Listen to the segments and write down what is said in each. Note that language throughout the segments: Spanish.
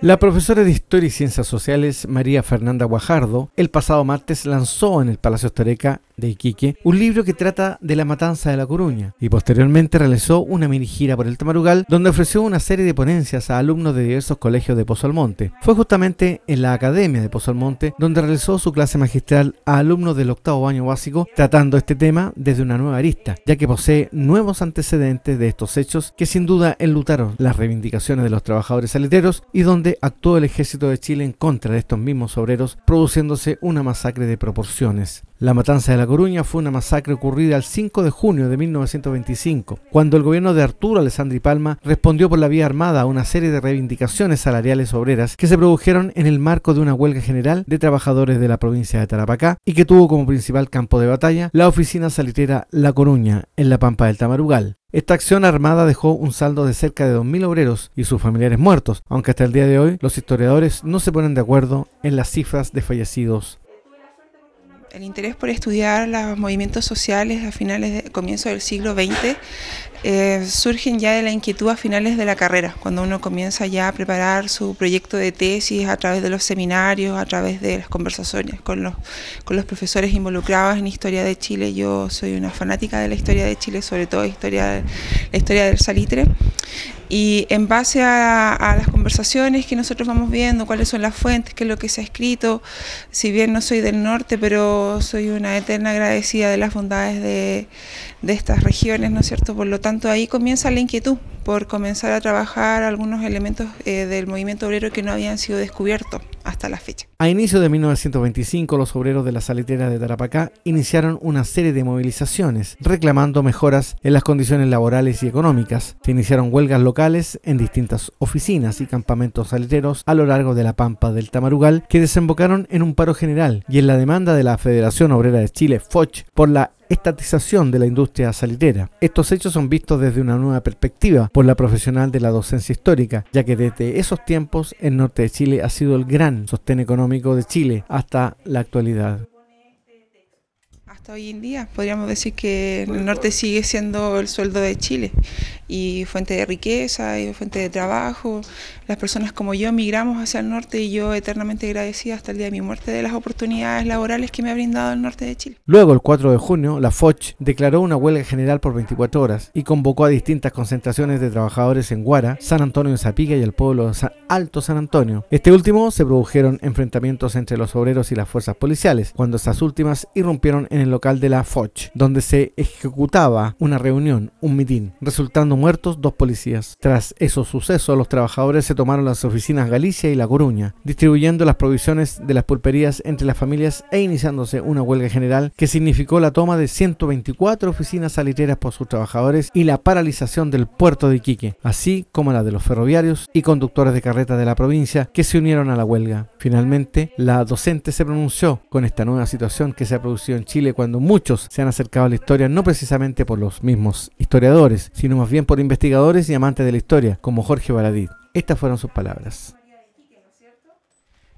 La profesora de Historia y Ciencias Sociales, María Fernanda Guajardo, el pasado martes lanzó en el Palacio Estareca de Iquique un libro que trata de la matanza de La Coruña y posteriormente realizó una mini gira por el Tamarugal donde ofreció una serie de ponencias a alumnos de diversos colegios de Pozo Almonte. Fue justamente en la Academia de Pozo Almonte donde realizó su clase magistral a alumnos del octavo año básico tratando este tema desde una nueva arista, ya que posee nuevos antecedentes de estos hechos que sin duda enlutaron las reivindicaciones de los trabajadores salitreros y donde actuó el ejército de Chile en contra de estos mismos obreros, produciéndose una masacre de proporciones. La matanza de La Coruña fue una masacre ocurrida el 5 de junio de 1925, cuando el gobierno de Arturo Alessandri Palma respondió por la vía armada a una serie de reivindicaciones salariales obreras que se produjeron en el marco de una huelga general de trabajadores de la provincia de Tarapacá y que tuvo como principal campo de batalla la oficina salitera La Coruña, en la Pampa del Tamarugal. Esta acción armada dejó un saldo de cerca de 2.000 obreros y sus familiares muertos, aunque hasta el día de hoy los historiadores no se ponen de acuerdo en las cifras de fallecidos el interés por estudiar los movimientos sociales a finales de comienzo del siglo XX eh, surgen ya de la inquietud a finales de la carrera, cuando uno comienza ya a preparar su proyecto de tesis a través de los seminarios, a través de las conversaciones con los, con los profesores involucrados en historia de Chile. Yo soy una fanática de la historia de Chile, sobre todo historia, la historia del salitre. Y en base a, las conversaciones que nosotros vamos viendo, cuáles son las fuentes, qué es lo que se ha escrito, si bien no soy del norte, pero soy una eterna agradecida de las bondades de, de estas regiones, ¿no es cierto? Por lo tanto, ahí comienza la inquietud por comenzar a trabajar algunos elementos eh, del movimiento obrero que no habían sido descubiertos hasta la fecha. A inicio de 1925, los obreros de la saletera de Tarapacá iniciaron una serie de movilizaciones reclamando mejoras en las condiciones laborales y económicas. Se iniciaron huelgas locales en distintas oficinas y campamentos saleteros a lo largo de la pampa del Tamarugal que desembocaron en un paro general y en la demanda de la Federación Obrera de Chile, FOCH, por la estatización de la industria salitera. Estos hechos son vistos desde una nueva perspectiva por la profesional de la docencia histórica, ya que desde esos tiempos el norte de Chile ha sido el gran sostén económico de Chile hasta la actualidad hoy en día podríamos decir que el norte sigue siendo el sueldo de Chile y fuente de riqueza y fuente de trabajo. Las personas como yo migramos hacia el norte y yo eternamente agradecida hasta el día de mi muerte de las oportunidades laborales que me ha brindado el norte de Chile. Luego, el 4 de junio, la FOCH declaró una huelga general por 24 horas y convocó a distintas concentraciones de trabajadores en Guara, San Antonio de Zapiga y el pueblo de Alto San Antonio. Este último se produjeron enfrentamientos entre los obreros y las fuerzas policiales, cuando estas últimas irrumpieron en el local de la Foch, donde se ejecutaba una reunión, un mitin, resultando muertos dos policías. Tras esos sucesos, los trabajadores se tomaron las oficinas Galicia y La Coruña, distribuyendo las provisiones de las pulperías entre las familias e iniciándose una huelga general que significó la toma de 124 oficinas saliteras por sus trabajadores y la paralización del puerto de Iquique, así como la de los ferroviarios y conductores de carreta de la provincia que se unieron a la huelga. Finalmente, la docente se pronunció con esta nueva situación que se ha producido en Chile cuando muchos se han acercado a la historia no precisamente por los mismos historiadores, sino más bien por investigadores y amantes de la historia, como Jorge Baradit. Estas fueron sus palabras.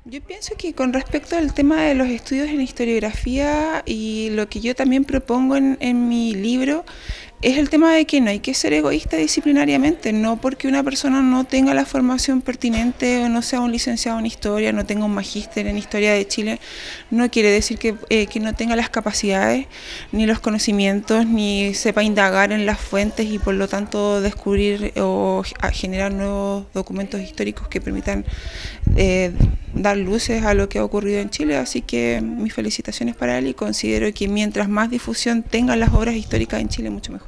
Yo pienso que con respecto al tema de los estudios en historiografía y lo que yo también propongo en, en mi libro es el tema de que no hay que ser egoísta disciplinariamente, no porque una persona no tenga la formación pertinente o no sea un licenciado en historia, no tenga un magíster en historia de Chile, no quiere decir que, eh, que, no tenga las capacidades, ni los conocimientos, ni sepa indagar en las fuentes y por lo tanto descubrir o generar nuevos documentos históricos que permitan eh, dar luces a lo que ha ocurrido en Chile. Así que mis felicitaciones para él y considero que mientras más difusión tengan las obras históricas en Chile, mucho mejor.